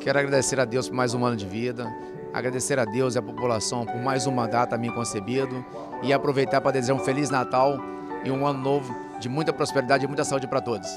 Quero agradecer a Deus por mais um ano de vida, agradecer a Deus e a população por mais uma data a mim concebido e aproveitar para desejar um Feliz Natal e um ano novo de muita prosperidade e muita saúde para todos.